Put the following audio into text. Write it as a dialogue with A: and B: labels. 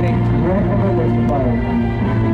A: County Grand River Fire.